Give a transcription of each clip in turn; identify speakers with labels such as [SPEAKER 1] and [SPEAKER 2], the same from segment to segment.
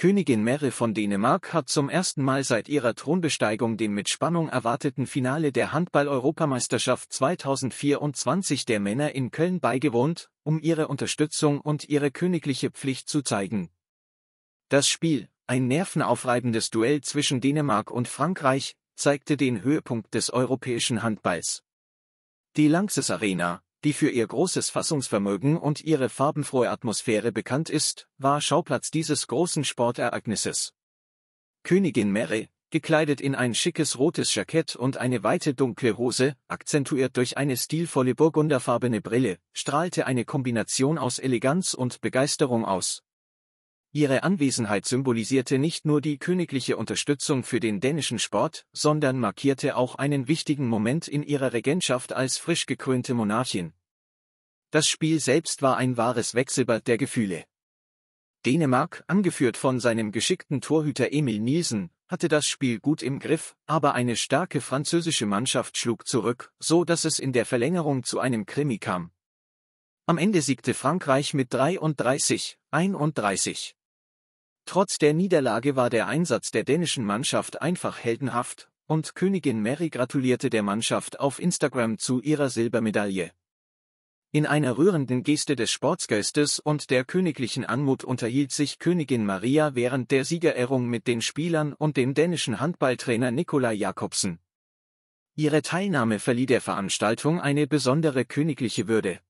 [SPEAKER 1] Königin Mary von Dänemark hat zum ersten Mal seit ihrer Thronbesteigung dem mit Spannung erwarteten Finale der Handball-Europameisterschaft 2024 der Männer in Köln beigewohnt, um ihre Unterstützung und ihre königliche Pflicht zu zeigen. Das Spiel, ein nervenaufreibendes Duell zwischen Dänemark und Frankreich, zeigte den Höhepunkt des europäischen Handballs. Die Lanxess Arena, die für ihr großes Fassungsvermögen und ihre farbenfrohe Atmosphäre bekannt ist, war Schauplatz dieses großen Sportereignisses. Königin Mary, gekleidet in ein schickes rotes Jackett und eine weite dunkle Hose, akzentuiert durch eine stilvolle burgunderfarbene Brille, strahlte eine Kombination aus Eleganz und Begeisterung aus. Ihre Anwesenheit symbolisierte nicht nur die königliche Unterstützung für den dänischen Sport, sondern markierte auch einen wichtigen Moment in ihrer Regentschaft als frisch gekrönte Monarchin. Das Spiel selbst war ein wahres Wechselbad der Gefühle. Dänemark, angeführt von seinem geschickten Torhüter Emil Nielsen, hatte das Spiel gut im Griff, aber eine starke französische Mannschaft schlug zurück, so dass es in der Verlängerung zu einem Krimi kam. Am Ende siegte Frankreich mit 33, 31. Trotz der Niederlage war der Einsatz der dänischen Mannschaft einfach heldenhaft, und Königin Mary gratulierte der Mannschaft auf Instagram zu ihrer Silbermedaille. In einer rührenden Geste des Sportsgeistes und der königlichen Anmut unterhielt sich Königin Maria während der Siegerehrung mit den Spielern und dem dänischen Handballtrainer Nikolai Jakobsen. Ihre Teilnahme verlieh der Veranstaltung eine besondere königliche Würde.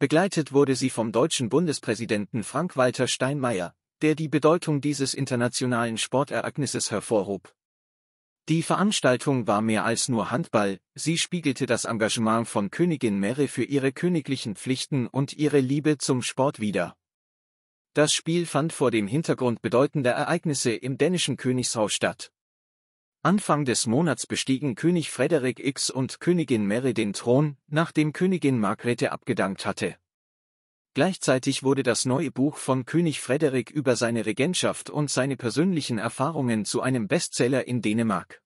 [SPEAKER 1] Begleitet wurde sie vom deutschen Bundespräsidenten Frank-Walter Steinmeier, der die Bedeutung dieses internationalen Sportereignisses hervorhob. Die Veranstaltung war mehr als nur Handball, sie spiegelte das Engagement von Königin Mary für ihre königlichen Pflichten und ihre Liebe zum Sport wider. Das Spiel fand vor dem Hintergrund bedeutender Ereignisse im dänischen Königshaus statt. Anfang des Monats bestiegen König Frederik X und Königin Mary den Thron, nachdem Königin Margrethe abgedankt hatte. Gleichzeitig wurde das neue Buch von König Frederik über seine Regentschaft und seine persönlichen Erfahrungen zu einem Bestseller in Dänemark.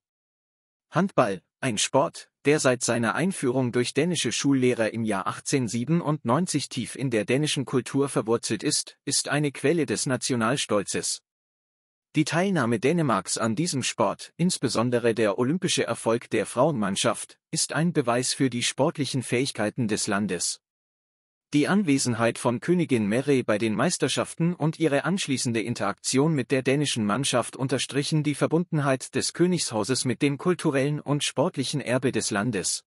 [SPEAKER 1] Handball, ein Sport, der seit seiner Einführung durch dänische Schullehrer im Jahr 1897 tief in der dänischen Kultur verwurzelt ist, ist eine Quelle des Nationalstolzes. Die Teilnahme Dänemarks an diesem Sport, insbesondere der olympische Erfolg der Frauenmannschaft, ist ein Beweis für die sportlichen Fähigkeiten des Landes. Die Anwesenheit von Königin Mary bei den Meisterschaften und ihre anschließende Interaktion mit der dänischen Mannschaft unterstrichen die Verbundenheit des Königshauses mit dem kulturellen und sportlichen Erbe des Landes.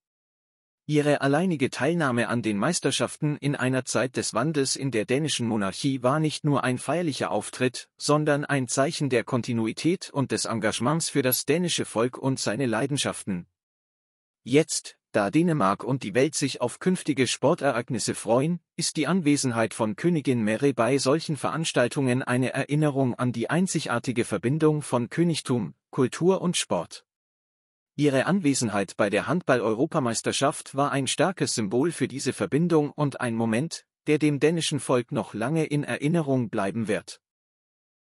[SPEAKER 1] Ihre alleinige Teilnahme an den Meisterschaften in einer Zeit des Wandels in der dänischen Monarchie war nicht nur ein feierlicher Auftritt, sondern ein Zeichen der Kontinuität und des Engagements für das dänische Volk und seine Leidenschaften. Jetzt, da Dänemark und die Welt sich auf künftige Sportereignisse freuen, ist die Anwesenheit von Königin Mary bei solchen Veranstaltungen eine Erinnerung an die einzigartige Verbindung von Königtum, Kultur und Sport. Ihre Anwesenheit bei der Handball-Europameisterschaft war ein starkes Symbol für diese Verbindung und ein Moment, der dem dänischen Volk noch lange in Erinnerung bleiben wird.